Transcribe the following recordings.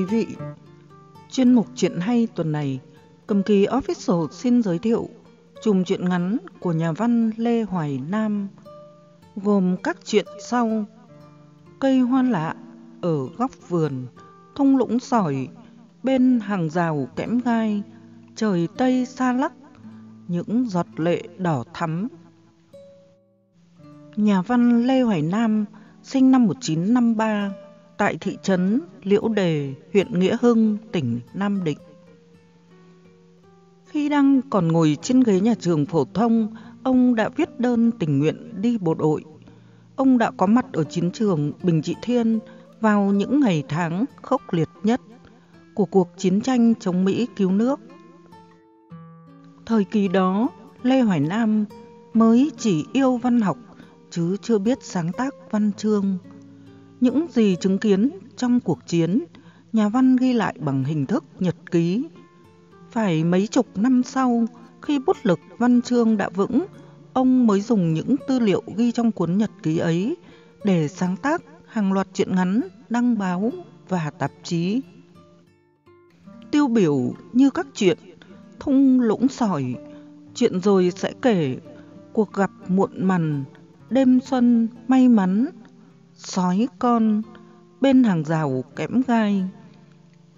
quý vị, chuyên mục chuyện hay tuần này, Cầm kỳ Official xin giới thiệu chùm truyện ngắn của nhà văn Lê Hoài Nam, gồm các chuyện sau: Cây hoa lạ ở góc vườn, thung lũng sỏi bên hàng rào kẽm gai, trời tây xa lắc, những giọt lệ đỏ thắm. Nhà văn Lê Hoài Nam sinh năm 1953 tại thị trấn Liễu Đề, huyện Nghĩa Hưng, tỉnh Nam Định. Khi đang còn ngồi trên ghế nhà trường phổ thông, ông đã viết đơn tình nguyện đi bộ đội. Ông đã có mặt ở chiến trường Bình Trị Thiên vào những ngày tháng khốc liệt nhất của cuộc chiến tranh chống Mỹ cứu nước. Thời kỳ đó, Lê Hoài Nam mới chỉ yêu văn học chứ chưa biết sáng tác văn chương. Những gì chứng kiến trong cuộc chiến, nhà văn ghi lại bằng hình thức nhật ký. Phải mấy chục năm sau, khi bút lực văn chương đã vững, ông mới dùng những tư liệu ghi trong cuốn nhật ký ấy để sáng tác hàng loạt truyện ngắn, đăng báo và tạp chí. Tiêu biểu như các chuyện Thung lũng sỏi, chuyện rồi sẽ kể, cuộc gặp muộn mằn, đêm xuân may mắn, sói con bên hàng rào kẽm gai,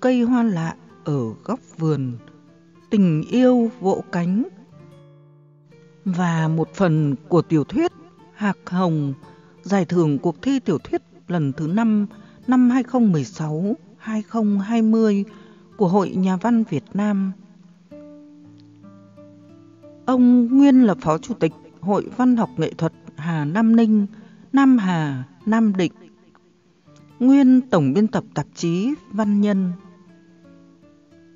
cây hoa lạ ở góc vườn, tình yêu vỗ cánh. Và một phần của tiểu thuyết Hạc Hồng, giải thưởng cuộc thi tiểu thuyết lần thứ 5 năm 2016-2020 của Hội Nhà văn Việt Nam. Ông nguyên là Phó Chủ tịch Hội Văn học Nghệ thuật Hà Nam Ninh, Nam Hà, Nam Định. Nguyên Tổng biên tập tạp chí Văn Nhân.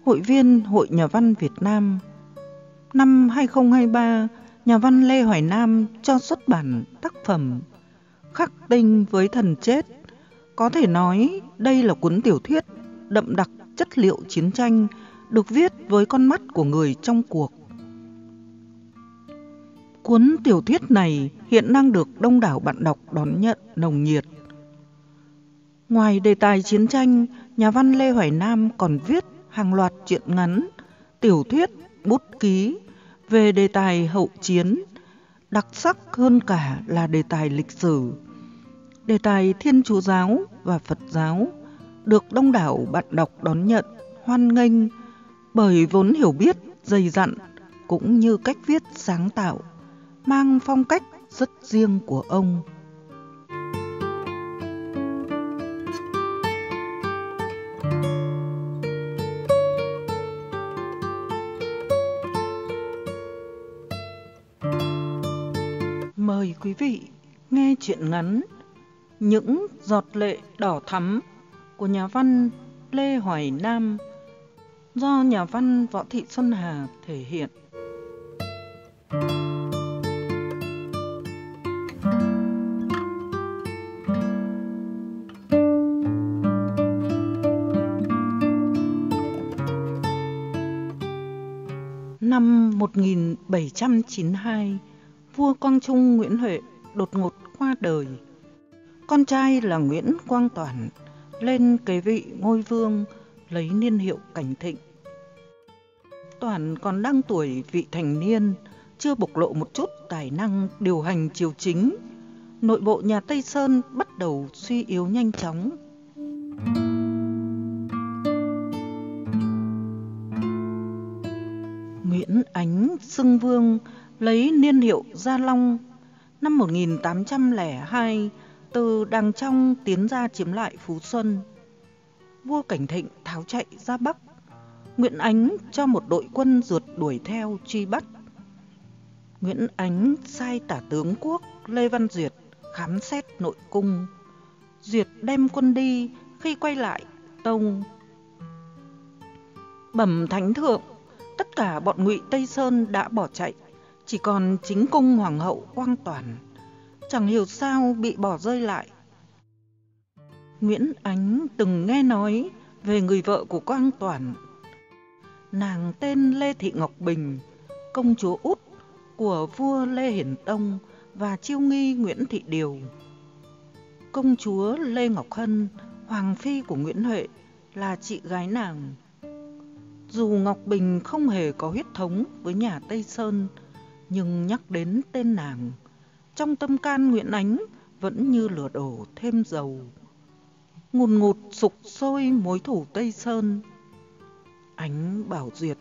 Hội viên Hội Nhà văn Việt Nam. Năm 2023, nhà văn Lê Hoài Nam cho xuất bản tác phẩm Khắc tinh với thần chết. Có thể nói đây là cuốn tiểu thuyết đậm đặc chất liệu chiến tranh được viết với con mắt của người trong cuộc. Cuốn tiểu thuyết này hiện đang được đông đảo bạn đọc đón nhận nồng nhiệt. Ngoài đề tài chiến tranh, nhà văn Lê Hoài Nam còn viết hàng loạt truyện ngắn, tiểu thuyết, bút ký về đề tài hậu chiến, đặc sắc hơn cả là đề tài lịch sử. Đề tài Thiên Chúa giáo và Phật giáo được đông đảo bạn đọc đón nhận, hoan nghênh bởi vốn hiểu biết dày dặn cũng như cách viết sáng tạo mang phong cách rất riêng của ông. Mời quý vị nghe chuyện ngắn Những giọt lệ đỏ thắm của nhà văn Lê Hoài Nam do nhà văn Võ Thị Xuân Hà thể hiện. Năm 1792, vua Quang Trung Nguyễn Huệ đột ngột qua đời. Con trai là Nguyễn Quang Toản lên kế vị ngôi vương lấy niên hiệu Cảnh Thịnh. Toản còn đang tuổi vị thành niên, chưa bộc lộ một chút tài năng điều hành triều chính. Nội bộ nhà Tây Sơn bắt đầu suy yếu nhanh chóng. Nguyễn xưng vương lấy niên hiệu Gia Long năm 1802 từ đằng trong tiến ra chiếm lại Phú Xuân. Vua Cảnh Thịnh tháo chạy ra Bắc. Nguyễn Ánh cho một đội quân rượt đuổi theo truy bắt. Nguyễn Ánh sai tả tướng quốc Lê Văn Duyệt khám xét nội cung. Duyệt đem quân đi, khi quay lại, tông. Bẩm thánh thượng, tất cả bọn ngụy Tây Sơn đã bỏ chạy, chỉ còn chính cung hoàng hậu Quang Toàn chẳng hiểu sao bị bỏ rơi lại. Nguyễn Ánh từng nghe nói về người vợ của Quang toàn Nàng tên Lê Thị Ngọc Bình, công chúa út của vua Lê Hiển Tông và chiêu nghi Nguyễn Thị Điều. Công chúa Lê Ngọc Hân, hoàng phi của Nguyễn Huệ, là chị gái nàng. Dù Ngọc Bình không hề có huyết thống với nhà Tây Sơn, nhưng nhắc đến tên nàng, trong tâm can Nguyễn Ánh vẫn như lửa đổ thêm dầu. Ngùn ngụt sục sôi mối thủ Tây Sơn. Ánh bảo Duyệt,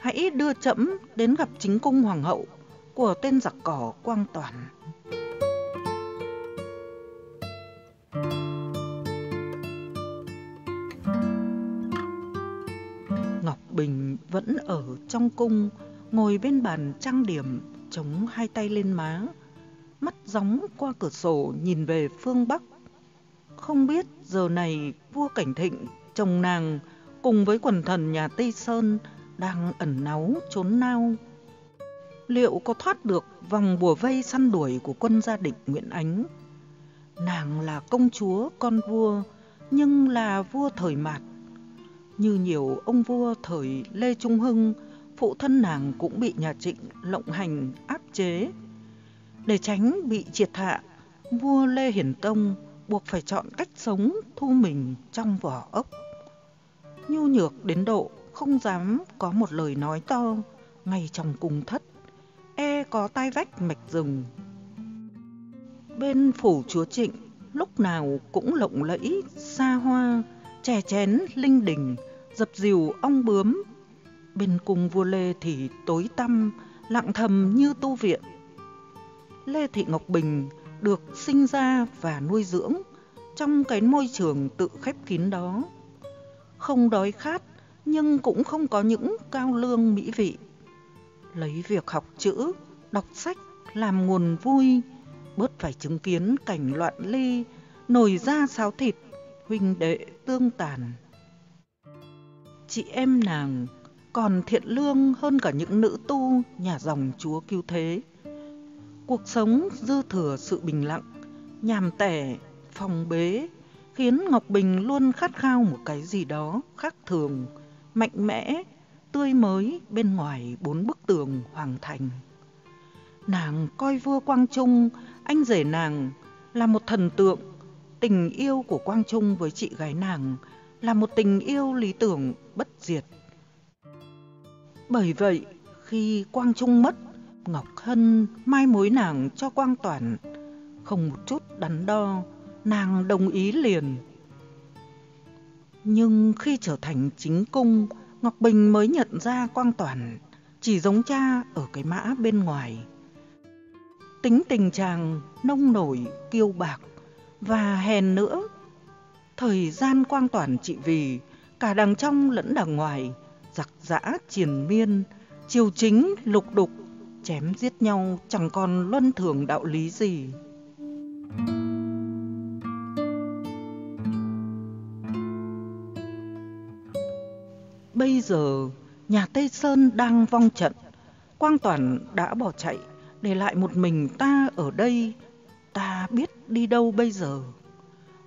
hãy đưa trẫm đến gặp chính cung hoàng hậu của tên giặc cỏ Quang Toàn. Vẫn ở trong cung, ngồi bên bàn trang điểm, chống hai tay lên má, mắt gióng qua cửa sổ nhìn về phương Bắc. Không biết giờ này vua Cảnh Thịnh, chồng nàng, cùng với quần thần nhà Tây Sơn đang ẩn náu trốn nao. Liệu có thoát được vòng bùa vây săn đuổi của quân gia định Nguyễn Ánh? Nàng là công chúa con vua, nhưng là vua thời mạt. Như nhiều ông vua thời Lê Trung Hưng, phụ thân nàng cũng bị nhà Trịnh lộng hành áp chế. Để tránh bị triệt hạ, vua Lê Hiển Tông buộc phải chọn cách sống thu mình trong vỏ ốc. Nhu nhược đến độ không dám có một lời nói to ngay trong cung thất, e có tai vách mạch rừng. Bên phủ chúa Trịnh lúc nào cũng lộng lẫy, xa hoa, chè chén linh đình, dập dìu ong bướm. Bên cung vua Lê thì tối tăm, lặng thầm như tu viện. Lê Thị Ngọc Bình được sinh ra và nuôi dưỡng trong cái môi trường tự khép kín đó. Không đói khát nhưng cũng không có những cao lương mỹ vị. Lấy việc học chữ, đọc sách làm nguồn vui, bớt phải chứng kiến cảnh loạn ly, nổi ra sáo thịt, huynh đệ tương tàn. Chị em nàng còn thiện lương hơn cả những nữ tu nhà dòng chúa cứu thế. Cuộc sống dư thừa sự bình lặng, nhàm tẻ, phòng bế, khiến Ngọc Bình luôn khát khao một cái gì đó khác thường, mạnh mẽ, tươi mới bên ngoài bốn bức tường hoàng thành. Nàng coi vua Quang Trung, anh rể nàng, là một thần tượng. Tình yêu của Quang Trung với chị gái nàng là một tình yêu lý tưởng bất diệt. Bởi vậy, khi Quang Trung mất, Ngọc Hân mai mối nàng cho Quang Toản, không một chút đắn đo, nàng đồng ý liền. Nhưng khi trở thành chính cung, Ngọc Bình mới nhận ra Quang Toản chỉ giống cha ở cái mã bên ngoài. Tính tình chàng nông nổi, kiêu bạc và hèn nữa. Thời gian Quang toàn trị vì cả đằng trong lẫn đằng ngoài, giặc giã triền miên, triều chính lục đục, chém giết nhau chẳng còn luân thường đạo lý gì. Bây giờ, nhà Tây Sơn đang vong trận. Quang Toàn đã bỏ chạy, để lại một mình ta ở đây. Ta biết đi đâu bây giờ.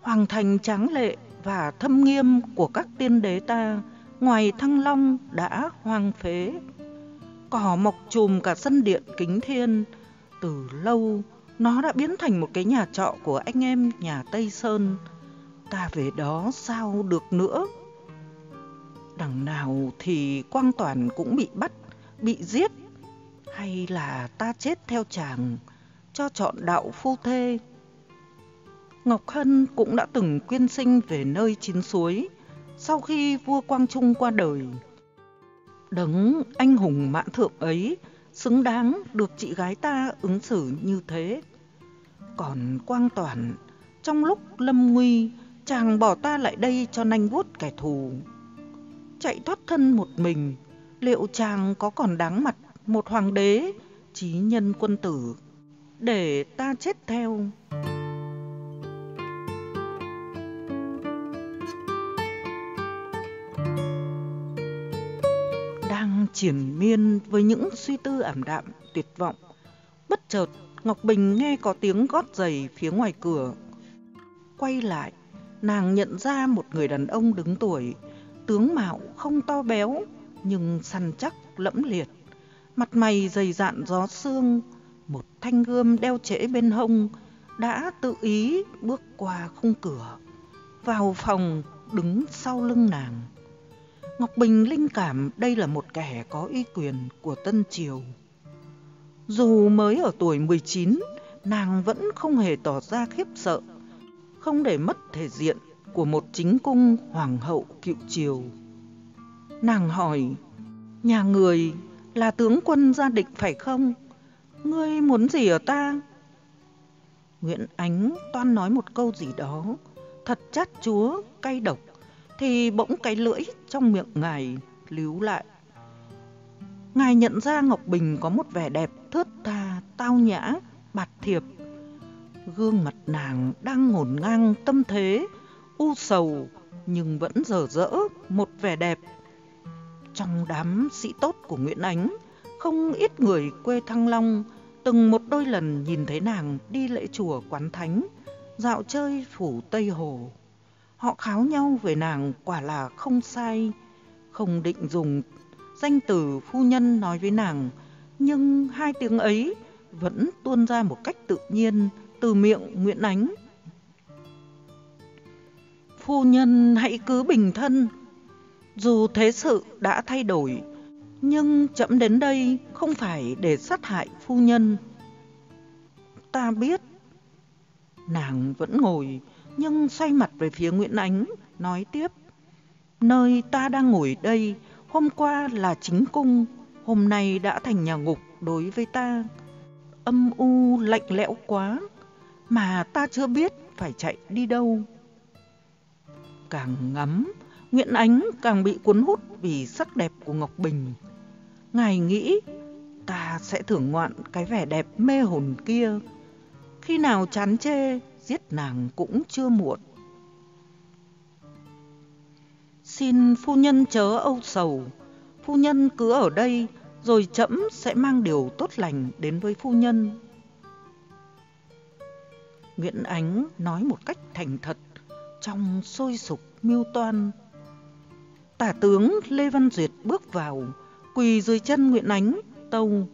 Hoàng thành tráng lệ và thâm nghiêm của các tiên đế ta, ngoài Thăng Long đã hoang phế. Cỏ mọc trùm cả sân điện kính thiên. Từ lâu, nó đã biến thành một cái nhà trọ của anh em nhà Tây Sơn. Ta về đó sao được nữa? Đằng nào thì Quang Toàn cũng bị bắt, bị giết. Hay là ta chết theo chàng, cho chọn đạo phu thê. Ngọc Hân cũng đã từng quyên sinh về nơi chín suối, sau khi vua Quang Trung qua đời. Đấng anh hùng mãn thượng ấy, xứng đáng được chị gái ta ứng xử như thế. Còn Quang Toàn, trong lúc lâm nguy, chàng bỏ ta lại đây cho nanh vuốt kẻ thù chạy thoát thân một mình, liệu chàng có còn đáng mặt một hoàng đế, trí nhân quân tử, để ta chết theo? Triển miên với những suy tư ảm đạm, tuyệt vọng, bất chợt Ngọc Bình nghe có tiếng gót giày phía ngoài cửa. Quay lại, nàng nhận ra một người đàn ông đứng tuổi, tướng mạo không to béo nhưng săn chắc lẫm liệt, mặt mày dày dạn gió sương, một thanh gươm đeo trễ bên hông đã tự ý bước qua khung cửa. vào phòng đứng sau lưng nàng. Ngọc Bình linh cảm đây là một kẻ có uy quyền của Tân Triều. Dù mới ở tuổi 19, nàng vẫn không hề tỏ ra khiếp sợ, không để mất thể diện của một chính cung hoàng hậu cựu triều. Nàng hỏi, nhà người là tướng quân gia định phải không? Ngươi muốn gì ở ta? Nguyễn Ánh toan nói một câu gì đó, thật chát chúa, cay độc, thì bỗng cái lưỡi trong miệng ngài líu lại. Ngài nhận ra Ngọc Bình có một vẻ đẹp thướt tha, tao nhã, bạt thiệp. Gương mặt nàng đang ngổn ngang tâm thế, u sầu nhưng vẫn dở dỡ một vẻ đẹp. Trong đám sĩ tốt của Nguyễn Ánh, không ít người quê Thăng Long từng một đôi lần nhìn thấy nàng đi lễ chùa quán thánh, dạo chơi phủ Tây Hồ. Họ kháo nhau về nàng quả là không sai, không định dùng danh từ phu nhân nói với nàng, nhưng hai tiếng ấy vẫn tuôn ra một cách tự nhiên từ miệng Nguyễn Ánh. Phu nhân hãy cứ bình thân, dù thế sự đã thay đổi, nhưng chậm đến đây không phải để sát hại phu nhân. Ta biết, nàng vẫn ngồi nhưng xoay mặt về phía Nguyễn Ánh, nói tiếp. Nơi ta đang ngồi đây, hôm qua là chính cung, hôm nay đã thành nhà ngục đối với ta. Âm u lạnh lẽo quá, mà ta chưa biết phải chạy đi đâu. Càng ngắm, Nguyễn Ánh càng bị cuốn hút vì sắc đẹp của Ngọc Bình. Ngài nghĩ ta sẽ thưởng ngoạn cái vẻ đẹp mê hồn kia. Khi nào chán chê, giết nàng cũng chưa muộn. Xin phu nhân chớ âu sầu, phu nhân cứ ở đây rồi chậm sẽ mang điều tốt lành đến với phu nhân. Nguyễn Ánh nói một cách thành thật, trong sôi sục mưu toan. Tả tướng Lê Văn Duyệt bước vào, quỳ dưới chân Nguyễn Ánh, tâu.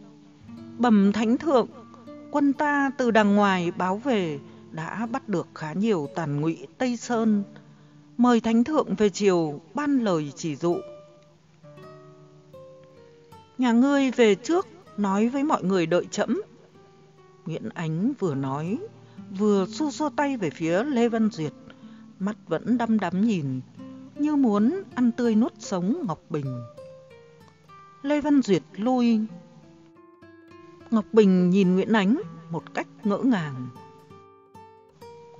Bẩm thánh thượng, quân ta từ đằng ngoài báo về đã bắt được khá nhiều tàn ngụy Tây Sơn. Mời thánh thượng về chiều ban lời chỉ dụ. Nhà ngươi về trước, nói với mọi người đợi chậm. Nguyễn Ánh vừa nói, vừa xu xua tay về phía Lê Văn Duyệt, mắt vẫn đăm đắm nhìn, như muốn ăn tươi nuốt sống Ngọc Bình. Lê Văn Duyệt lui. Ngọc Bình nhìn Nguyễn Ánh một cách ngỡ ngàng.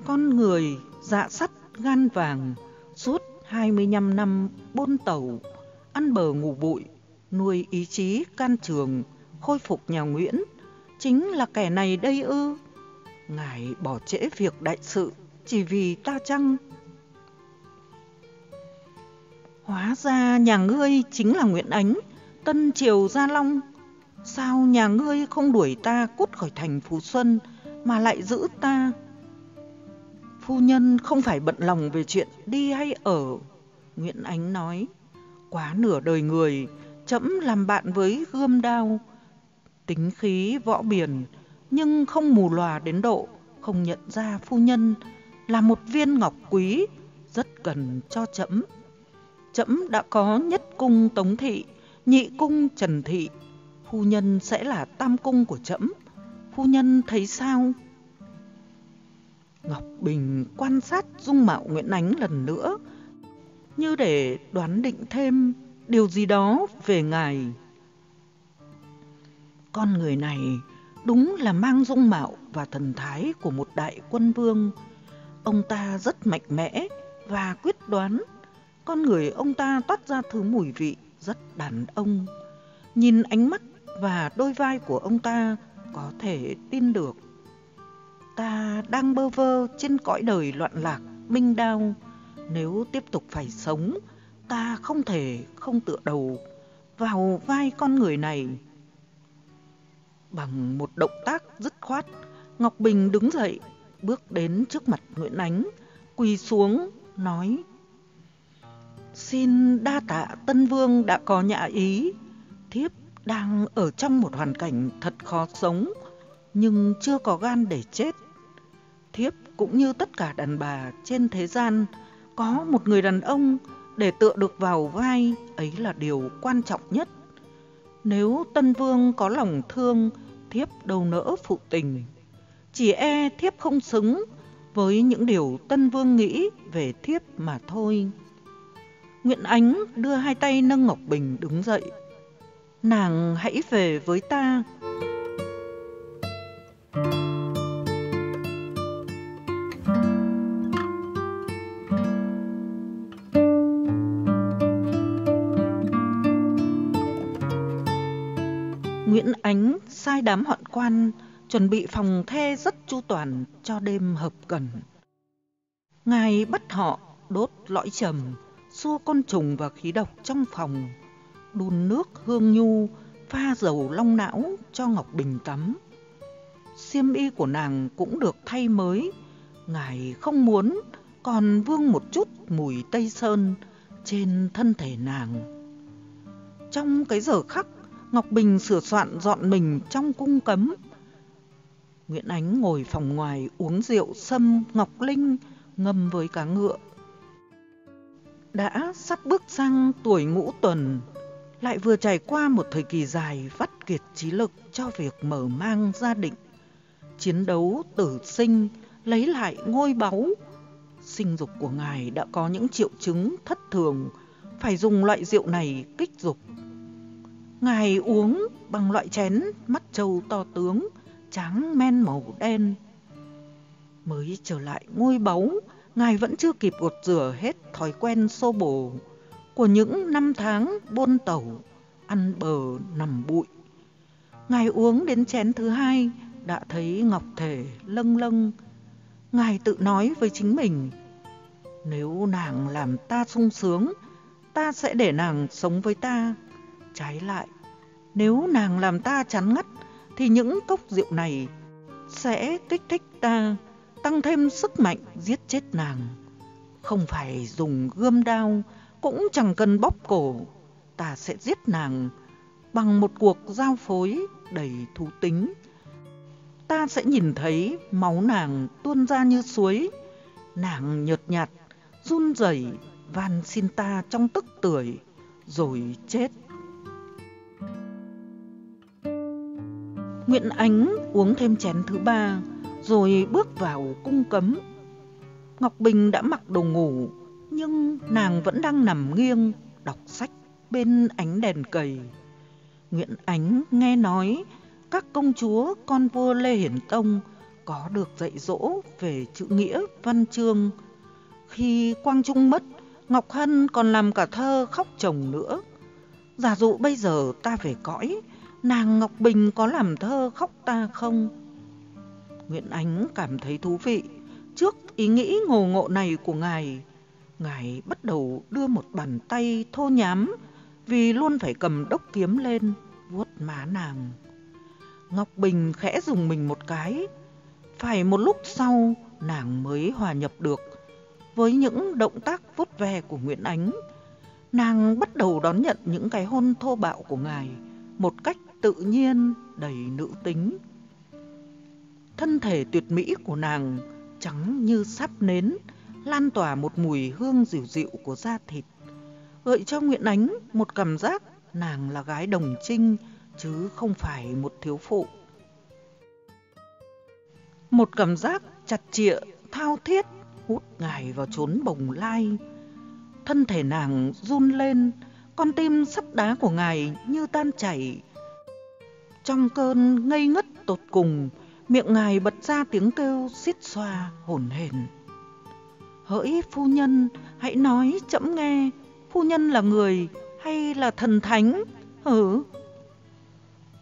Con người dạ sắt gan vàng suốt 25 năm bôn tàu, ăn bờ ngủ bụi, nuôi ý chí can trường, khôi phục nhà Nguyễn, chính là kẻ này đây ư? Ngài bỏ trễ việc đại sự chỉ vì ta chăng? Hóa ra nhà ngươi chính là Nguyễn Ánh, Tân Triều Gia Long. Sao nhà ngươi không đuổi ta cút khỏi thành Phú Xuân mà lại giữ ta? Phu nhân không phải bận lòng về chuyện đi hay ở. Nguyễn Ánh nói, quá nửa đời người, chậm làm bạn với gươm đao. Tính khí võ biển, nhưng không mù lòa đến độ, không nhận ra phu nhân là một viên ngọc quý, rất cần cho chậm. Chậm đã có nhất cung Tống Thị, nhị cung Trần Thị, phu nhân sẽ là tam cung của trẫm Phu nhân thấy sao? Ngọc Bình quan sát dung mạo Nguyễn Ánh lần nữa, như để đoán định thêm điều gì đó về ngài. Con người này đúng là mang dung mạo và thần thái của một đại quân vương. Ông ta rất mạnh mẽ và quyết đoán. Con người ông ta toát ra thứ mùi vị rất đàn ông. Nhìn ánh mắt và đôi vai của ông ta có thể tin được ta đang bơ vơ trên cõi đời loạn lạc, minh đao. Nếu tiếp tục phải sống, ta không thể không tựa đầu vào vai con người này. Bằng một động tác dứt khoát, Ngọc Bình đứng dậy, bước đến trước mặt Nguyễn Ánh, quỳ xuống, nói Xin đa tạ Tân Vương đã có nhã ý, thiếp đang ở trong một hoàn cảnh thật khó sống, nhưng chưa có gan để chết thiếp cũng như tất cả đàn bà trên thế gian Có một người đàn ông để tựa được vào vai ấy là điều quan trọng nhất. Nếu Tân Vương có lòng thương, thiếp đâu nỡ phụ tình. Chỉ e thiếp không xứng với những điều Tân Vương nghĩ về thiếp mà thôi. Nguyễn Ánh đưa hai tay nâng Ngọc Bình đứng dậy. Nàng hãy về với ta. Nguyễn sai đám hoạn quan chuẩn bị phòng the rất chu toàn cho đêm hợp cần. Ngài bắt họ đốt lõi trầm, xua con trùng và khí độc trong phòng, đun nước hương nhu, pha dầu long não cho Ngọc Bình tắm. Xiêm y của nàng cũng được thay mới, ngài không muốn còn vương một chút mùi tây sơn trên thân thể nàng. Trong cái giờ khắc, Ngọc Bình sửa soạn dọn mình trong cung cấm. Nguyễn Ánh ngồi phòng ngoài uống rượu sâm Ngọc Linh ngâm với cá ngựa. Đã sắp bước sang tuổi ngũ tuần, lại vừa trải qua một thời kỳ dài vắt kiệt trí lực cho việc mở mang gia đình, chiến đấu tử sinh, lấy lại ngôi báu. Sinh dục của ngài đã có những triệu chứng thất thường, phải dùng loại rượu này kích dục. Ngài uống bằng loại chén mắt trâu to tướng, trắng men màu đen. Mới trở lại ngôi báu, Ngài vẫn chưa kịp gột rửa hết thói quen xô bồ của những năm tháng buôn tẩu, ăn bờ nằm bụi. Ngài uống đến chén thứ hai đã thấy ngọc thể lâng lâng. Ngài tự nói với chính mình, nếu nàng làm ta sung sướng, ta sẽ để nàng sống với ta. Trái lại, nếu nàng làm ta chán ngắt, thì những cốc rượu này sẽ kích thích ta, tăng thêm sức mạnh giết chết nàng. Không phải dùng gươm đao, cũng chẳng cần bóp cổ, ta sẽ giết nàng bằng một cuộc giao phối đầy thú tính. Ta sẽ nhìn thấy máu nàng tuôn ra như suối, nàng nhợt nhạt, run rẩy van xin ta trong tức tuổi, rồi chết. Nguyễn Ánh uống thêm chén thứ ba, rồi bước vào cung cấm. Ngọc Bình đã mặc đồ ngủ, nhưng nàng vẫn đang nằm nghiêng, đọc sách bên ánh đèn cầy. Nguyễn Ánh nghe nói các công chúa con vua Lê Hiển Tông có được dạy dỗ về chữ nghĩa văn chương. Khi Quang Trung mất, Ngọc Hân còn làm cả thơ khóc chồng nữa. Giả dụ bây giờ ta về cõi, nàng Ngọc Bình có làm thơ khóc ta không? Nguyễn Ánh cảm thấy thú vị. Trước ý nghĩ ngồ ngộ này của ngài, ngài bắt đầu đưa một bàn tay thô nhám vì luôn phải cầm đốc kiếm lên vuốt má nàng. Ngọc Bình khẽ dùng mình một cái. Phải một lúc sau nàng mới hòa nhập được với những động tác vuốt ve của Nguyễn Ánh. Nàng bắt đầu đón nhận những cái hôn thô bạo của ngài một cách tự nhiên, đầy nữ tính. Thân thể tuyệt mỹ của nàng trắng như sáp nến, lan tỏa một mùi hương dịu dịu của da thịt, gợi cho Nguyễn Ánh một cảm giác nàng là gái đồng trinh chứ không phải một thiếu phụ. Một cảm giác chặt chịa, thao thiết hút ngài vào chốn bồng lai. Thân thể nàng run lên, con tim sắt đá của ngài như tan chảy. Trong cơn ngây ngất tột cùng, miệng ngài bật ra tiếng kêu xít xoa hổn hển. Hỡi phu nhân, hãy nói chậm nghe, phu nhân là người hay là thần thánh? Hử?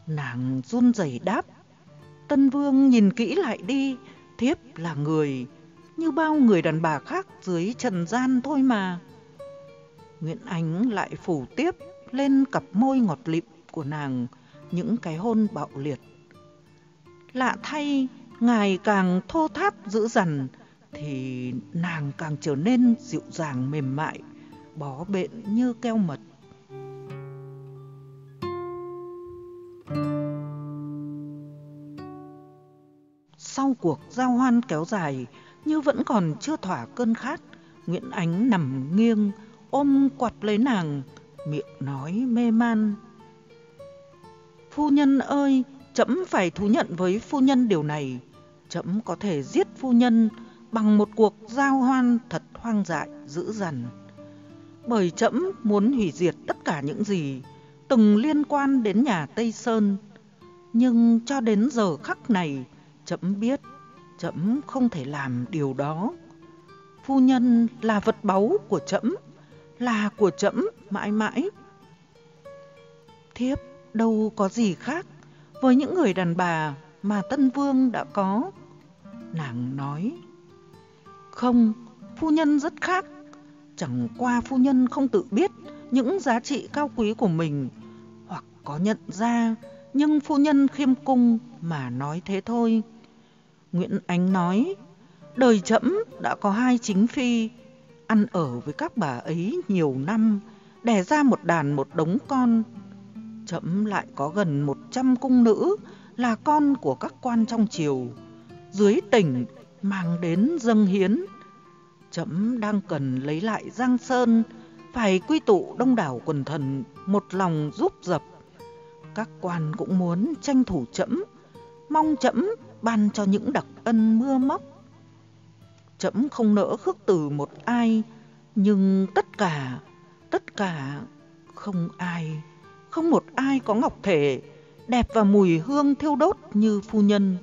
Nàng run rẩy đáp. Tân Vương nhìn kỹ lại đi, thiếp là người, như bao người đàn bà khác dưới trần gian thôi mà. Nguyễn Ánh lại phủ tiếp lên cặp môi ngọt lịm của nàng những cái hôn bạo liệt. Lạ thay, ngài càng thô tháp dữ dằn thì nàng càng trở nên dịu dàng mềm mại, bó bện như keo mật. Sau cuộc giao hoan kéo dài như vẫn còn chưa thỏa cơn khát, Nguyễn Ánh nằm nghiêng, ôm quạt lấy nàng, miệng nói mê man. Phu nhân ơi, trẫm phải thú nhận với phu nhân điều này. Trẫm có thể giết phu nhân bằng một cuộc giao hoan thật hoang dại, dữ dằn. Bởi trẫm muốn hủy diệt tất cả những gì từng liên quan đến nhà Tây Sơn. Nhưng cho đến giờ khắc này, trẫm biết trẫm không thể làm điều đó. Phu nhân là vật báu của trẫm, là của trẫm mãi mãi. Thiếp đâu có gì khác với những người đàn bà mà Tân Vương đã có. Nàng nói, không, phu nhân rất khác. Chẳng qua phu nhân không tự biết những giá trị cao quý của mình hoặc có nhận ra nhưng phu nhân khiêm cung mà nói thế thôi. Nguyễn Ánh nói, đời trẫm đã có hai chính phi, ăn ở với các bà ấy nhiều năm, đẻ ra một đàn một đống con. Trẫm lại có gần một trăm cung nữ là con của các quan trong triều, dưới tỉnh mang đến dâng hiến. Trẫm đang cần lấy lại Giang Sơn, phải quy tụ đông đảo quần thần một lòng giúp dập. Các quan cũng muốn tranh thủ trẫm, mong trẫm ban cho những đặc ân mưa móc. Trẫm không nỡ khước từ một ai, nhưng tất cả, tất cả không ai, không một ai có ngọc thể, đẹp và mùi hương thiêu đốt như phu nhân.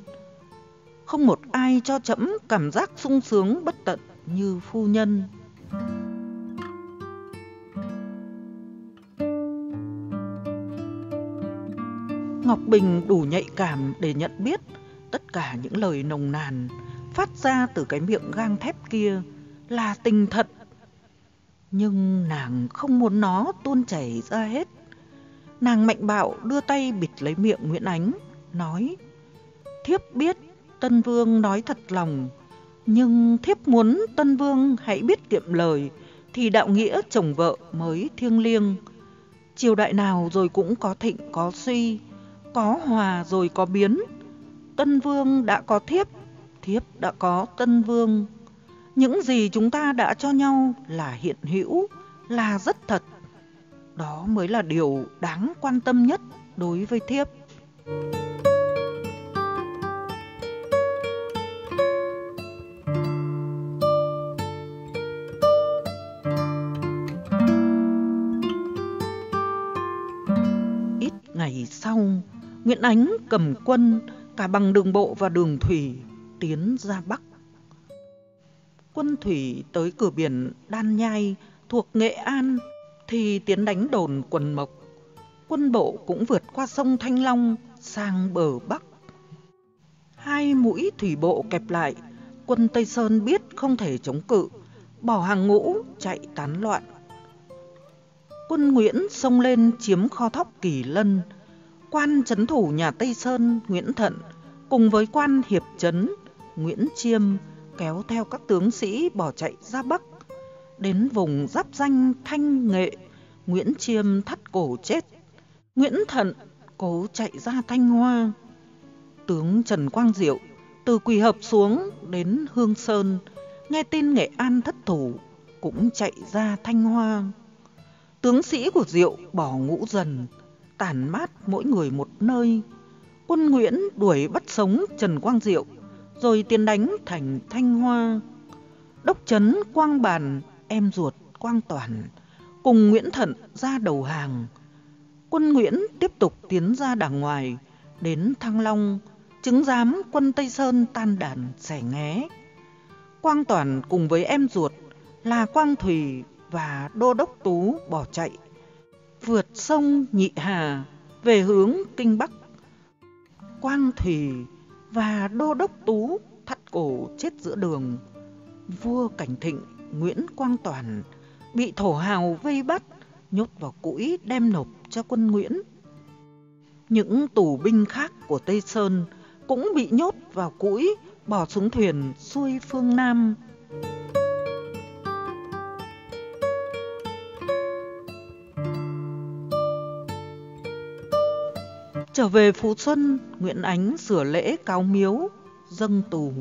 Không một ai cho trẫm cảm giác sung sướng bất tận như phu nhân. Ngọc Bình đủ nhạy cảm để nhận biết tất cả những lời nồng nàn phát ra từ cái miệng gang thép kia là tình thật. Nhưng nàng không muốn nó tuôn chảy ra hết. Nàng mạnh bạo đưa tay bịt lấy miệng Nguyễn Ánh, nói Thiếp biết Tân Vương nói thật lòng, nhưng thiếp muốn Tân Vương hãy biết kiệm lời, thì đạo nghĩa chồng vợ mới thiêng liêng. Triều đại nào rồi cũng có thịnh có suy, có hòa rồi có biến. Tân Vương đã có thiếp, thiếp đã có Tân Vương. Những gì chúng ta đã cho nhau là hiện hữu, là rất thật. Đó mới là điều đáng quan tâm nhất đối với thiếp. Ít ngày sau, Nguyễn Ánh cầm quân cả bằng đường bộ và đường thủy tiến ra Bắc. Quân thủy tới cửa biển Đan Nhai thuộc Nghệ An thì tiến đánh đồn Quần Mộc. Quân bộ cũng vượt qua sông Thanh Long sang bờ Bắc. Hai mũi thủy bộ kẹp lại, quân Tây Sơn biết không thể chống cự, bỏ hàng ngũ chạy tán loạn. Quân Nguyễn xông lên chiếm kho thóc Kỳ Lân, quan trấn thủ nhà Tây Sơn Nguyễn Thận cùng với quan hiệp trấn Nguyễn Chiêm kéo theo các tướng sĩ bỏ chạy ra Bắc. Đến vùng giáp danh Thanh Nghệ, Nguyễn Chiêm thắt cổ chết. Nguyễn Thận cố chạy ra Thanh Hoa. Tướng Trần Quang Diệu từ Quỳ Hợp xuống đến Hương Sơn, nghe tin Nghệ An thất thủ, cũng chạy ra Thanh Hoa. Tướng sĩ của Diệu bỏ ngũ dần, tản mát mỗi người một nơi. Quân Nguyễn đuổi bắt sống Trần Quang Diệu, rồi tiến đánh thành Thanh Hoa. Đốc chấn Quang Bàn, em ruột Quang Toàn, cùng Nguyễn Thận ra đầu hàng. Quân Nguyễn tiếp tục tiến ra đàng ngoài, đến Thăng Long, chứng giám quân Tây Sơn tan đàn xẻ nghé. Quang Toàn cùng với em ruột là Quang Thùy và Đô Đốc Tú bỏ chạy vượt sông Nhị Hà về hướng Kinh Bắc. Quang Thủy và Đô Đốc Tú thắt cổ chết giữa đường. Vua Cảnh Thịnh Nguyễn Quang Toàn bị thổ hào vây bắt, nhốt vào cũi đem nộp cho quân Nguyễn. Những tù binh khác của Tây Sơn cũng bị nhốt vào cũi, bỏ xuống thuyền xuôi phương Nam. Trở về Phú Xuân, Nguyễn Ánh sửa lễ cáo miếu, dâng tù.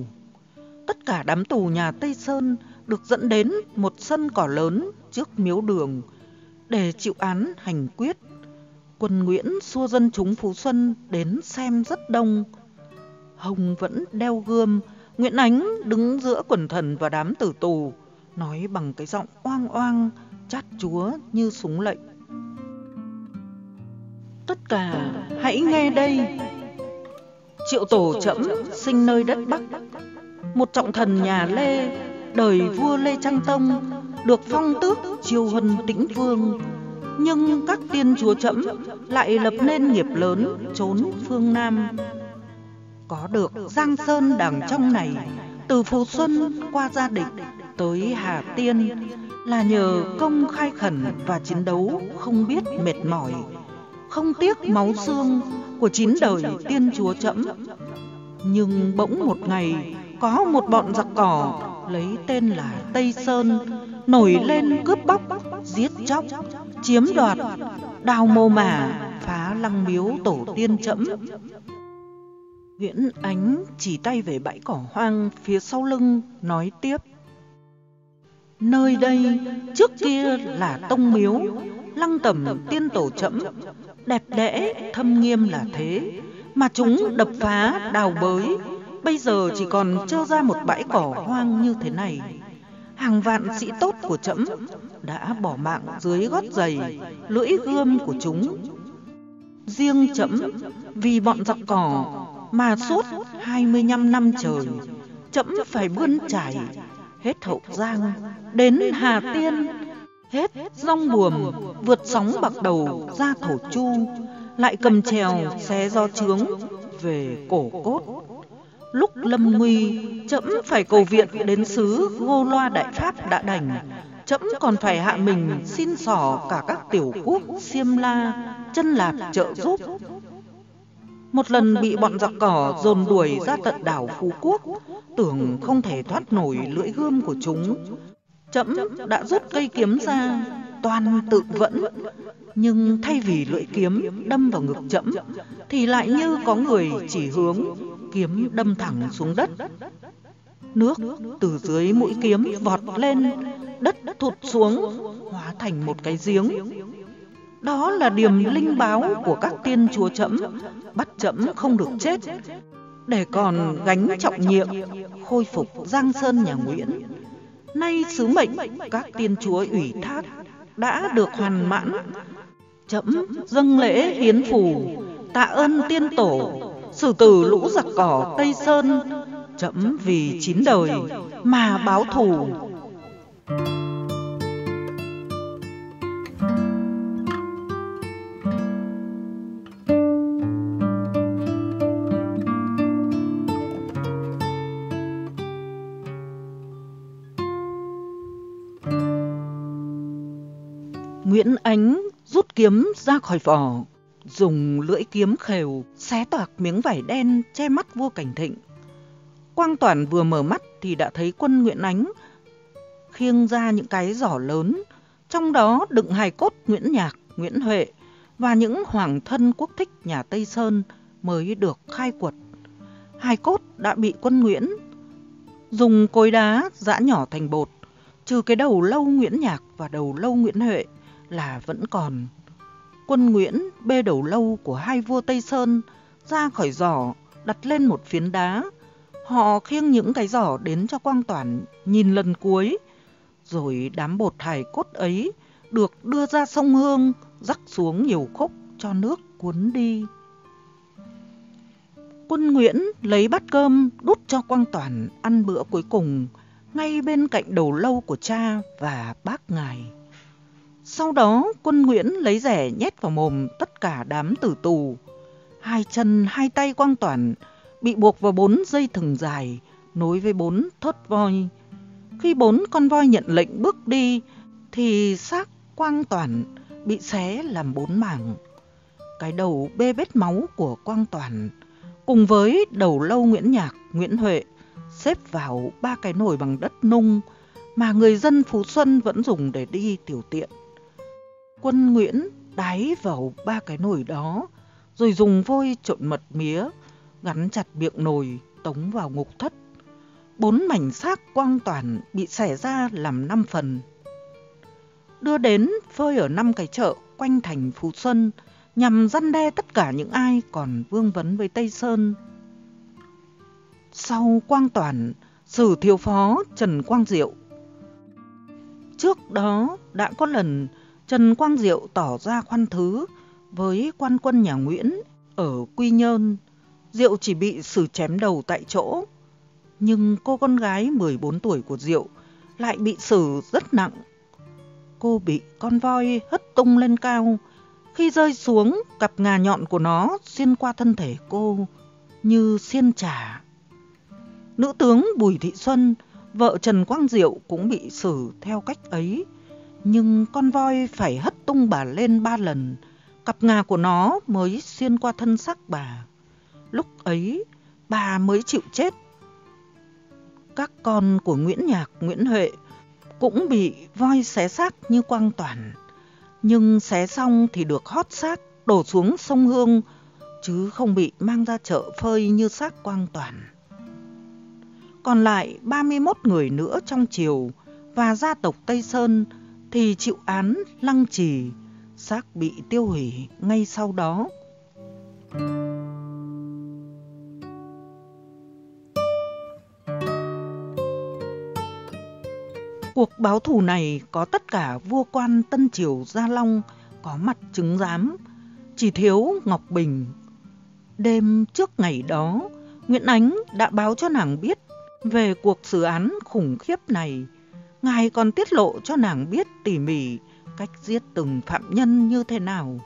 Tất cả đám tù nhà Tây Sơn được dẫn đến một sân cỏ lớn trước miếu đường để chịu án hành quyết. Quân Nguyễn xua dân chúng Phú Xuân đến xem rất đông. Hồng vẫn đeo gươm, Nguyễn Ánh đứng giữa quần thần và đám tử tù, nói bằng cái giọng oang oang, chát chúa như súng lệnh. Tất cả hãy nghe đây. Triệu tổ trẫm sinh nơi đất Bắc, một trọng thần nhà Lê, đời vua Lê Trang Tông, được phong tước triều huân tĩnh vương. Nhưng các tiên chúa trẫm lại lập nên nghiệp lớn trốn phương Nam. Có được Giang Sơn đằng trong này, từ Phú Xuân qua gia định tới Hà Tiên là nhờ công khai khẩn và chiến đấu không biết mệt mỏi, không tiếc máu xương của chín đời tiên chúa trẫm. Nhưng bỗng một ngày có một bọn giặc cỏ lấy tên là Tây Sơn nổi lên cướp bóc, giết chóc, chiếm đoạt, đào mồ mả, phá lăng miếu tổ tiên chậm Nguyễn Ánh chỉ tay về bãi cỏ hoang phía sau lưng, nói tiếp. Nơi đây trước kia là tông miếu, lăng tẩm tiên tổ chậm đẹp đẽ, thâm nghiêm là thế, mà chúng đập phá, đào bới, bây giờ chỉ còn trơ ra một bãi cỏ hoang như thế này. Hàng vạn sĩ tốt của trẫm đã bỏ mạng dưới gót giày, lưỡi gươm của chúng. Riêng trẫm vì bọn giặc cỏ mà suốt 25 năm trời, trẫm phải bươn trải hết hậu giang đến hà tiên hết rong buồm vượt sóng bạc đầu ra thổ chu lại cầm trèo xé gió trướng về cổ cốt lúc lâm nguy trẫm phải cầu viện đến xứ ngô loa đại pháp đã đành. trẫm còn phải hạ mình xin xỏ cả các tiểu quốc xiêm la chân lạp trợ giúp. một lần bị bọn giặc cỏ dồn đuổi ra tận đảo phú quốc tưởng không thể thoát nổi lưỡi gươm của chúng. trẫm đã rút cây kiếm ra toàn tự vẫn. Nhưng thay vì lưỡi kiếm đâm vào ngực trẫm thì lại như có người chỉ hướng kiếm đâm thẳng xuống đất. Nước từ dưới mũi kiếm vọt lên, đất thụt xuống, hóa thành một cái giếng. Đó là điểm linh báo của các tiên chúa trẫm bắt trẫm không được chết, để còn gánh trọng nhiệm, khôi phục giang sơn nhà nguyễn. Nay sứ mệnh các tiên chúa ủy thác đã được hoàn mãn. trẫm dâng lễ hiến phù tạ ơn tiên tổ xử tử lũ giặc cỏ tây sơn. Trẫm vì chín đời mà báo thù Nguyễn Ánh rút kiếm ra khỏi vỏ, dùng lưỡi kiếm khều xé toạc miếng vải đen che mắt vua Cảnh Thịnh. Quang Toàn vừa mở mắt thì đã thấy quân Nguyễn Ánh khiêng ra những cái giỏ lớn, trong đó đựng hài cốt Nguyễn Nhạc, Nguyễn Huệ và những hoàng thân quốc thích nhà Tây Sơn mới được khai quật. Hài cốt đã bị quân Nguyễn dùng cối đá giã nhỏ thành bột, trừ cái đầu lâu Nguyễn Nhạc và đầu lâu Nguyễn Huệ là vẫn còn. Quân Nguyễn bê đầu lâu của hai vua Tây Sơn ra khỏi giỏ, đặt lên một phiến đá. Họ khiêng những cái giỏ đến cho Quang Toản nhìn lần cuối, rồi đám bột hài cốt ấy được đưa ra sông Hương, rắc xuống nhiều khúc cho nước cuốn đi. Quân Nguyễn lấy bát cơm đút cho Quang Toản ăn bữa cuối cùng ngay bên cạnh đầu lâu của cha và bác ngài. Sau đó quân Nguyễn lấy rẻ nhét vào mồm tất cả đám tử tù. Hai chân hai tay quang toàn bị buộc vào bốn dây thừng dài nối với bốn thớt voi. Khi bốn con voi nhận lệnh bước đi thì xác quang toàn bị xé làm bốn mảng. Cái đầu bê bết máu của quang toàn cùng với đầu lâu Nguyễn Nhạc, Nguyễn Huệ xếp vào ba cái nồi bằng đất nung mà người dân Phú Xuân vẫn dùng để đi tiểu tiện. Quân Nguyễn đáy vào ba cái nồi đó, rồi dùng vôi trộn mật mía, gắn chặt miệng nồi, tống vào ngục thất. bốn mảnh xác quang toàn bị xẻ ra làm năm phần. Đưa đến phơi ở năm cái chợ quanh thành Phú Xuân nhằm răn đe tất cả những ai còn vương vấn với Tây Sơn. Sau quang toàn, sử thiếu phó Trần Quang Diệu. Trước đó đã có lần Trần Quang Diệu tỏ ra khoan thứ với quan quân nhà Nguyễn ở Quy Nhơn. Diệu chỉ bị xử chém đầu tại chỗ nhưng cô con gái 14 tuổi của Diệu lại bị xử rất nặng. Cô bị con voi hất tung lên cao, khi rơi xuống, cặp ngà nhọn của nó xuyên qua thân thể cô như xiên trả. Nữ tướng Bùi Thị Xuân, vợ Trần Quang Diệu cũng bị xử theo cách ấy, nhưng con voi phải hất tung bà lên ba lần, cặp ngà của nó mới xuyên qua thân xác bà. Lúc ấy, bà mới chịu chết các con của Nguyễn Nhạc, Nguyễn Huệ cũng bị voi xé xác như Quang Toàn. Nhưng xé xong thì được hót xác đổ xuống sông Hương, chứ không bị mang ra chợ phơi như xác Quang Toàn. Còn lại 31 người nữa trong triều và gia tộc Tây Sơn thì chịu án lăng trì, xác bị tiêu hủy ngay sau đó. Cuộc báo thù này có tất cả vua quan Tân Triều Gia Long có mặt chứng giám, chỉ thiếu Ngọc Bình. Đêm trước ngày đó, Nguyễn Ánh đã báo cho nàng biết về cuộc xử án khủng khiếp này. Ngài còn tiết lộ cho nàng biết tỉ mỉ cách giết từng phạm nhân như thế nào.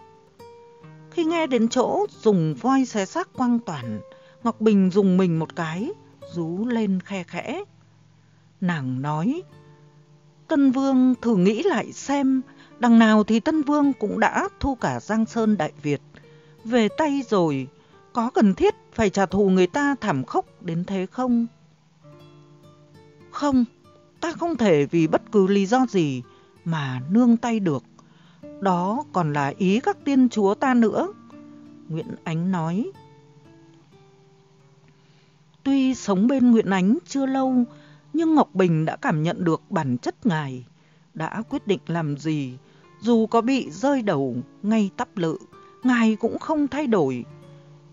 Khi nghe đến chỗ dùng voi xé xác quang toàn, Ngọc Bình dùng mình một cái, rú lên khe khẽ. Nàng nói, Tân Vương thử nghĩ lại xem, đằng nào thì Tân Vương cũng đã thu cả Giang Sơn Đại Việt. Về tay rồi, có cần thiết phải trả thù người ta thảm khốc đến thế không? Không, ta không thể vì bất cứ lý do gì mà nương tay được. Đó còn là ý các tiên chúa ta nữa. Nguyễn Ánh nói. Tuy sống bên Nguyễn Ánh chưa lâu, nhưng Ngọc Bình đã cảm nhận được bản chất ngài, đã quyết định làm gì, dù có bị rơi đầu ngay tắp lự, ngài cũng không thay đổi.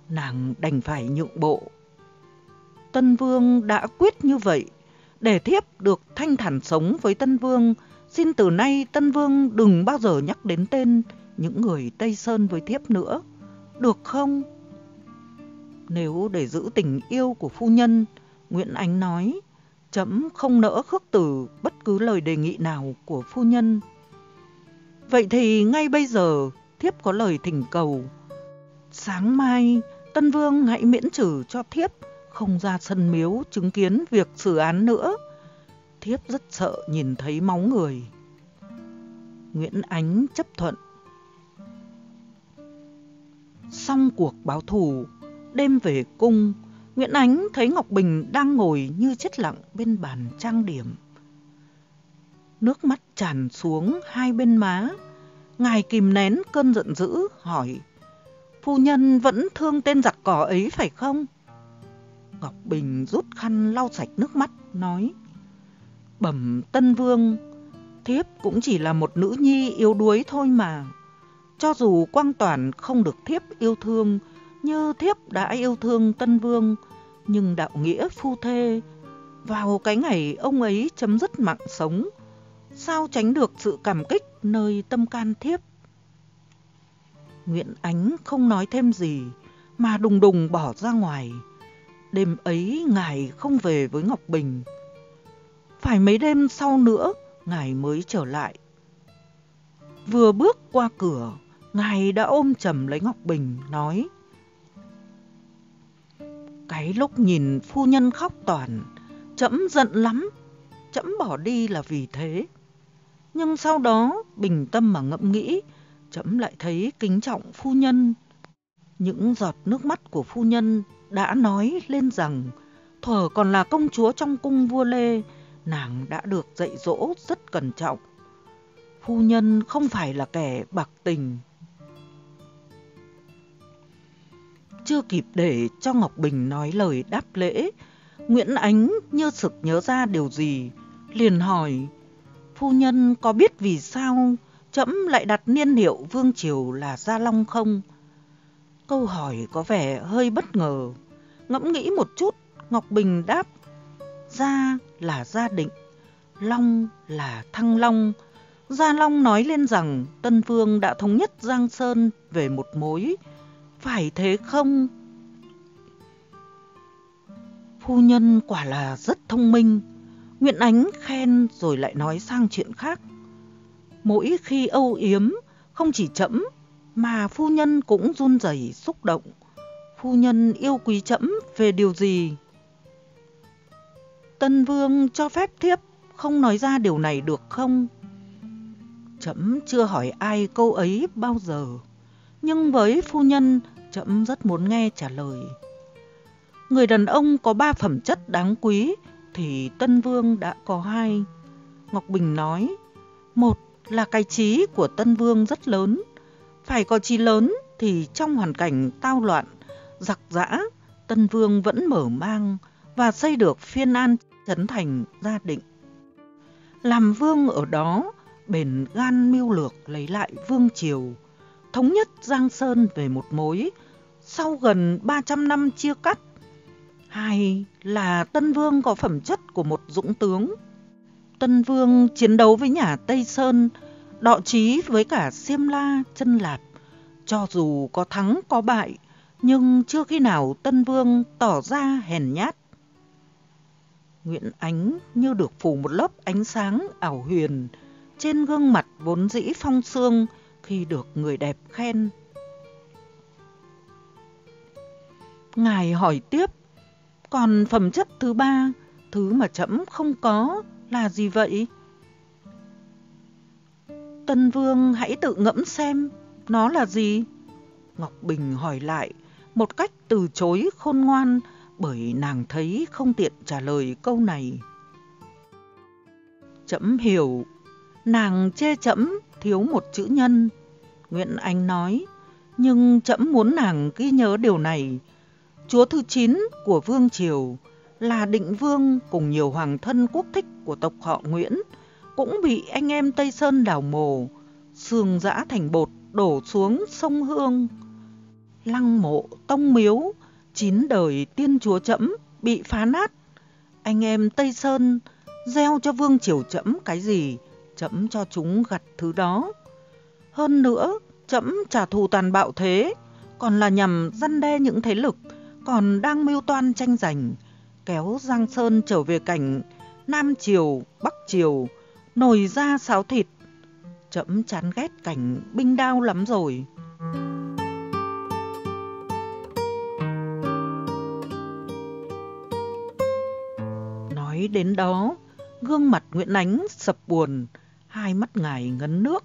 Nàng đành phải nhượng bộ. Tân Vương đã quyết như vậy, để thiếp được thanh thản sống với Tân Vương, xin từ nay Tân Vương đừng bao giờ nhắc đến tên những người Tây Sơn với thiếp nữa, được không? Nếu để giữ tình yêu của phu nhân, Nguyễn Ánh nói, Chấm không nỡ khước từ bất cứ lời đề nghị nào của phu nhân. Vậy thì ngay bây giờ thiếp có lời thỉnh cầu. Sáng mai, Tân Vương hãy miễn trừ cho thiếp không ra sân miếu chứng kiến việc xử án nữa. Thiếp rất sợ nhìn thấy máu người. Nguyễn Ánh chấp thuận. Xong cuộc báo thù, đêm về cung, Nguyễn Ánh thấy Ngọc Bình đang ngồi như chết lặng bên bàn trang điểm. Nước mắt tràn xuống hai bên má. Ngài kìm nén cơn giận dữ, hỏi. Phu nhân vẫn thương tên giặc cỏ ấy phải không? Ngọc Bình rút khăn lau sạch nước mắt, nói. Bẩm Tân Vương, thiếp cũng chỉ là một nữ nhi yếu đuối thôi mà. Cho dù Quang Toàn không được thiếp yêu thương, như thiếp đã yêu thương Tân Vương, nhưng đạo nghĩa phu thê, vào cái ngày ông ấy chấm dứt mạng sống, sao tránh được sự cảm kích nơi tâm can thiếp. Nguyễn Ánh không nói thêm gì, mà đùng đùng bỏ ra ngoài. Đêm ấy ngài không về với Ngọc Bình. Phải mấy đêm sau nữa, ngài mới trở lại. Vừa bước qua cửa, ngài đã ôm chầm lấy Ngọc Bình, nói cái lúc nhìn phu nhân khóc toàn, chậm giận lắm, chậm bỏ đi là vì thế. Nhưng sau đó, bình tâm mà ngẫm nghĩ, chậm lại thấy kính trọng phu nhân. Những giọt nước mắt của phu nhân đã nói lên rằng, thuở còn là công chúa trong cung vua Lê, nàng đã được dạy dỗ rất cẩn trọng. Phu nhân không phải là kẻ bạc tình, Chưa kịp để cho Ngọc Bình nói lời đáp lễ, Nguyễn Ánh như sực nhớ ra điều gì, liền hỏi, phu nhân có biết vì sao trẫm lại đặt niên hiệu Vương Triều là Gia Long không? Câu hỏi có vẻ hơi bất ngờ. Ngẫm nghĩ một chút, Ngọc Bình đáp, Gia là Gia Định, Long là Thăng Long. Gia Long nói lên rằng Tân Vương đã thống nhất Giang Sơn về một mối. Phải thế không? Phu nhân quả là rất thông minh. Nguyễn Ánh khen rồi lại nói sang chuyện khác. Mỗi khi âu yếm, không chỉ chậm mà phu nhân cũng run rẩy xúc động. Phu nhân yêu quý chậm về điều gì? Tân Vương cho phép thiếp không nói ra điều này được không? Chậm chưa hỏi ai câu ấy bao giờ, nhưng với phu nhân, chậm rất muốn nghe trả lời. Người đàn ông có ba phẩm chất đáng quý, thì Tân Vương đã có hai. Ngọc Bình nói, một là cái trí của Tân Vương rất lớn, phải có trí lớn thì trong hoàn cảnh tao loạn, giặc giã, Tân Vương vẫn mở mang và xây được phiên an trấn thành gia định. Làm vương ở đó, bền gan mưu lược lấy lại vương triều, thống nhất Giang Sơn về một mối, sau gần 300 năm chia cắt. Hai là Tân Vương có phẩm chất của một dũng tướng. Tân Vương chiến đấu với nhà Tây Sơn, đọ trí với cả Siêm La, chân Lạp. Cho dù có thắng có bại, nhưng chưa khi nào Tân Vương tỏ ra hèn nhát. Nguyễn Ánh như được phủ một lớp ánh sáng ảo huyền trên gương mặt vốn dĩ phong sương khi được người đẹp khen. Ngài hỏi tiếp, còn phẩm chất thứ ba, thứ mà trẫm không có là gì vậy? Tân Vương hãy tự ngẫm xem, nó là gì? Ngọc Bình hỏi lại, một cách từ chối khôn ngoan bởi nàng thấy không tiện trả lời câu này. Chấm hiểu, nàng chê chấm thiếu một chữ nhân. Nguyễn Anh nói, nhưng chấm muốn nàng ghi nhớ điều này. Chúa thứ chín của Vương Triều là định vương cùng nhiều hoàng thân quốc thích của tộc họ Nguyễn cũng bị anh em Tây Sơn đào mồ, xương dã thành bột đổ xuống sông Hương. Lăng mộ tông miếu chín đời tiên chúa chẫm bị phá nát. Anh em Tây Sơn gieo cho vương triều chẫm cái gì, chẫm cho chúng gặt thứ đó. Hơn nữa, chẫm trả thù tàn bạo thế, còn là nhằm răn đe những thế lực còn đang mưu toan tranh giành, kéo Giang Sơn trở về cảnh Nam Triều, Bắc Triều, nồi ra sáo thịt. Chẫm chán ghét cảnh binh đao lắm rồi. Nói đến đó, gương mặt Nguyễn Ánh sập buồn, hai mắt ngài ngấn nước,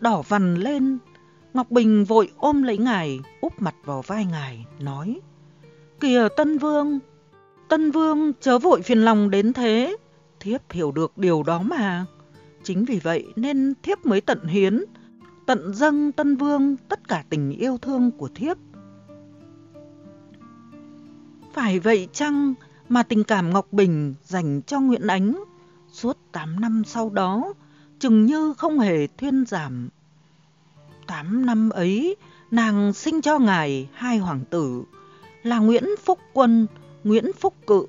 đỏ vằn lên. Ngọc Bình vội ôm lấy ngài, úp mặt vào vai ngài, nói Kìa Tân Vương, Tân Vương chớ vội phiền lòng đến thế, thiếp hiểu được điều đó mà. Chính vì vậy nên thiếp mới tận hiến, tận dâng Tân Vương tất cả tình yêu thương của thiếp. Phải vậy chăng mà tình cảm Ngọc Bình dành cho Nguyễn Ánh suốt 8 năm sau đó chừng như không hề thuyên giảm. 8 năm ấy, nàng sinh cho ngài hai hoàng tử là Nguyễn Phúc Quân, Nguyễn Phúc Cự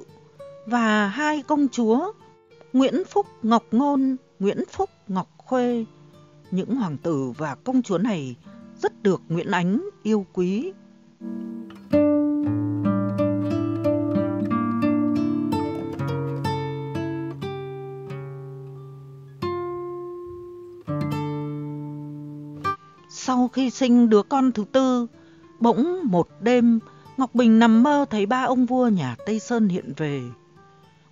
và hai công chúa Nguyễn Phúc Ngọc Ngôn, Nguyễn Phúc Ngọc Khuê. Những hoàng tử và công chúa này rất được Nguyễn Ánh yêu quý. Sau khi sinh đứa con thứ tư, bỗng một đêm Ngọc Bình nằm mơ thấy ba ông vua nhà Tây Sơn hiện về.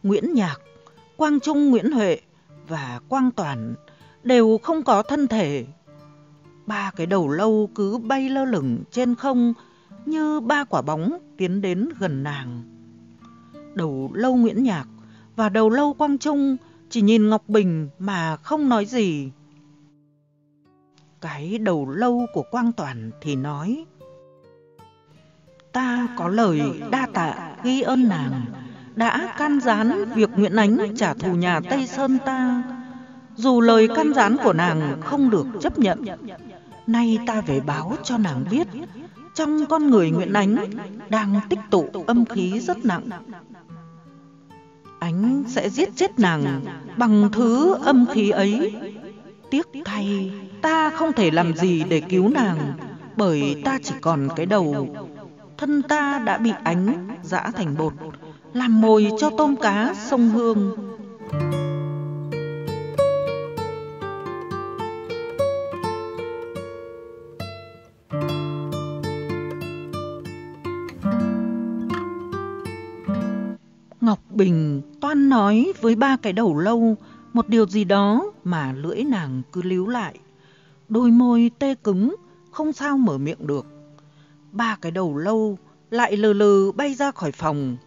Nguyễn Nhạc, Quang Trung Nguyễn Huệ và Quang Toàn đều không có thân thể. Ba cái đầu lâu cứ bay lơ lửng trên không như ba quả bóng tiến đến gần nàng. Đầu lâu Nguyễn Nhạc và đầu lâu Quang Trung chỉ nhìn Ngọc Bình mà không nói gì. Cái đầu lâu của Quang Toàn thì nói Ta có lời đa tạ ghi ơn nàng đã can gián việc Nguyễn Ánh trả thù nhà Tây Sơn ta. Dù lời can gián của nàng không được chấp nhận, nay ta về báo cho nàng biết, trong con người Nguyễn Ánh đang tích tụ âm khí rất nặng. Ánh sẽ giết chết nàng bằng thứ âm khí ấy. Tiếc thay, ta không thể làm gì để cứu nàng, bởi ta chỉ còn cái đầu. Thân ta đã bị ánh giã thành bột, làm mồi cho tôm cá sông Hương. Ngọc Bình toan nói với ba cái đầu lâu một điều gì đó mà lưỡi nàng cứ líu lại. Đôi môi tê cứng, không sao mở miệng được. Ba cái đầu lâu lại lừ lừ bay ra khỏi phòng.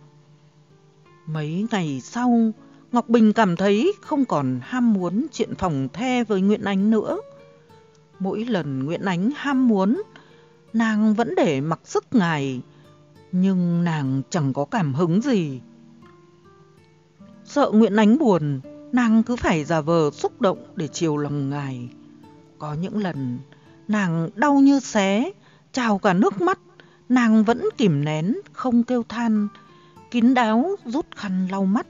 Mấy ngày sau, Ngọc Bình cảm thấy không còn ham muốn chuyện phòng the với Nguyễn Ánh nữa. Mỗi lần Nguyễn Ánh ham muốn, nàng vẫn để mặc sức ngài, nhưng nàng chẳng có cảm hứng gì. Sợ Nguyễn Ánh buồn, nàng cứ phải giả vờ xúc động để chiều lòng ngài. Có những lần, nàng đau như xé, trào cả nước mắt, nàng vẫn kìm nén, không kêu than, kín đáo rút khăn lau mắt.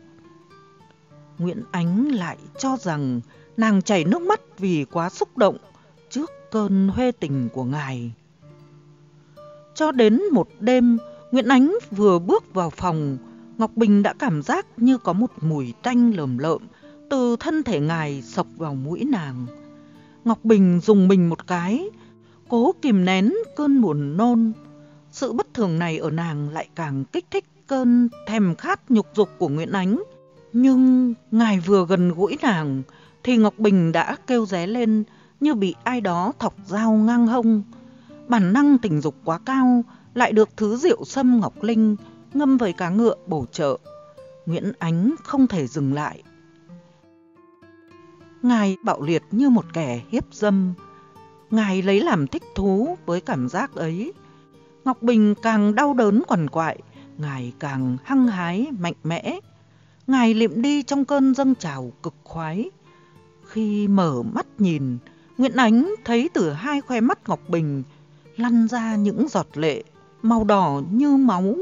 Nguyễn Ánh lại cho rằng nàng chảy nước mắt vì quá xúc động trước cơn huê tình của ngài. Cho đến một đêm, Nguyễn Ánh vừa bước vào phòng, Ngọc Bình đã cảm giác như có một mùi tanh lờm lợm từ thân thể ngài sộc vào mũi nàng. Ngọc Bình dùng mình một cái, cố kìm nén cơn buồn nôn. Sự bất thường này ở nàng lại càng kích thích cơn thèm khát nhục dục của Nguyễn Ánh. Nhưng ngài vừa gần gũi nàng thì Ngọc Bình đã kêu ré lên như bị ai đó thọc dao ngang hông. Bản năng tình dục quá cao lại được thứ rượu sâm Ngọc Linh ngâm với cá ngựa bổ trợ. Nguyễn Ánh không thể dừng lại. Ngài bạo liệt như một kẻ hiếp dâm. Ngài lấy làm thích thú với cảm giác ấy. Ngọc Bình càng đau đớn quằn quại, Ngài càng hăng hái, mạnh mẽ. Ngài liệm đi trong cơn dâng trào cực khoái. Khi mở mắt nhìn, Nguyễn Ánh thấy từ hai khoe mắt Ngọc Bình lăn ra những giọt lệ màu đỏ như máu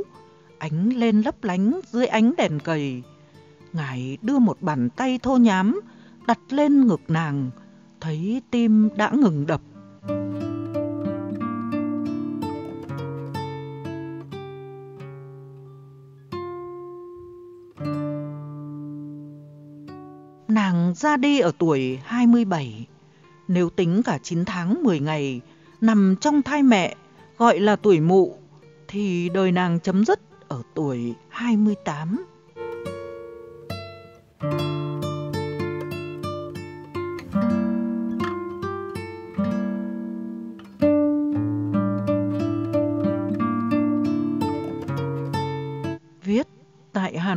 ánh lên lấp lánh dưới ánh đèn cầy. Ngài đưa một bàn tay thô nhám đặt lên ngực nàng, thấy tim đã ngừng đập. Nàng ra đi ở tuổi 27, nếu tính cả 9 tháng 10 ngày, nằm trong thai mẹ, gọi là tuổi mụ, thì đời nàng chấm dứt ở tuổi 28. Thank you.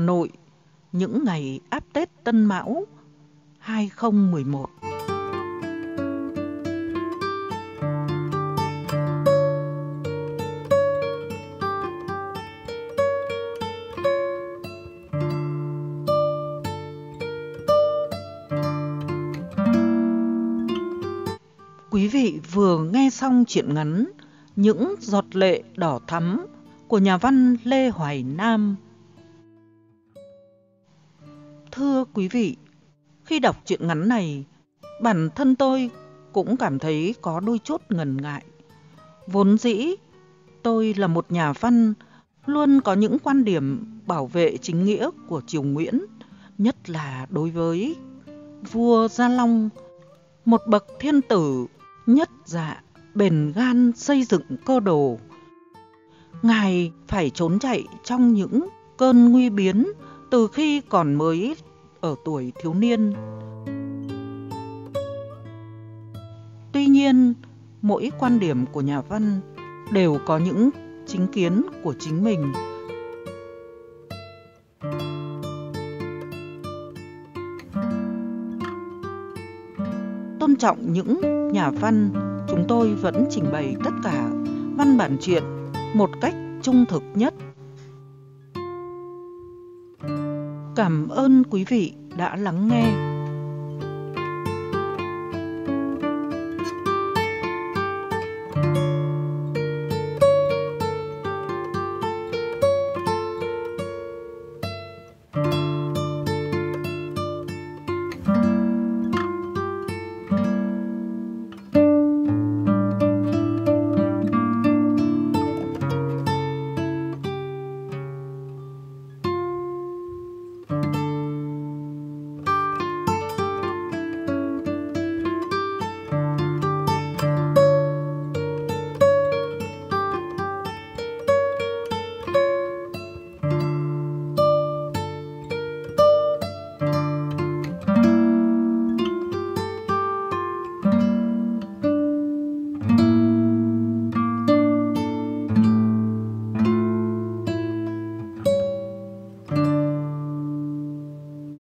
Nội, những ngày áp Tết Tân Mão 2011. Quý vị vừa nghe xong chuyện ngắn Những giọt lệ đỏ thắm của nhà văn Lê Hoài Nam. Thưa quý vị, khi đọc truyện ngắn này, bản thân tôi cũng cảm thấy có đôi chút ngần ngại. Vốn dĩ, tôi là một nhà văn, luôn có những quan điểm bảo vệ chính nghĩa của triều Nguyễn, nhất là đối với vua Gia Long, một bậc thiên tử nhất dạ, bền gan xây dựng cơ đồ. Ngài phải trốn chạy trong những cơn nguy biến từ khi còn mới ở tuổi thiếu niên. Tuy nhiên, mỗi quan điểm của nhà văn đều có những chính kiến của chính mình. Tôn trọng những nhà văn, chúng tôi vẫn trình bày tất cả văn bản truyện một cách trung thực nhất. Cảm ơn quý vị đã lắng nghe.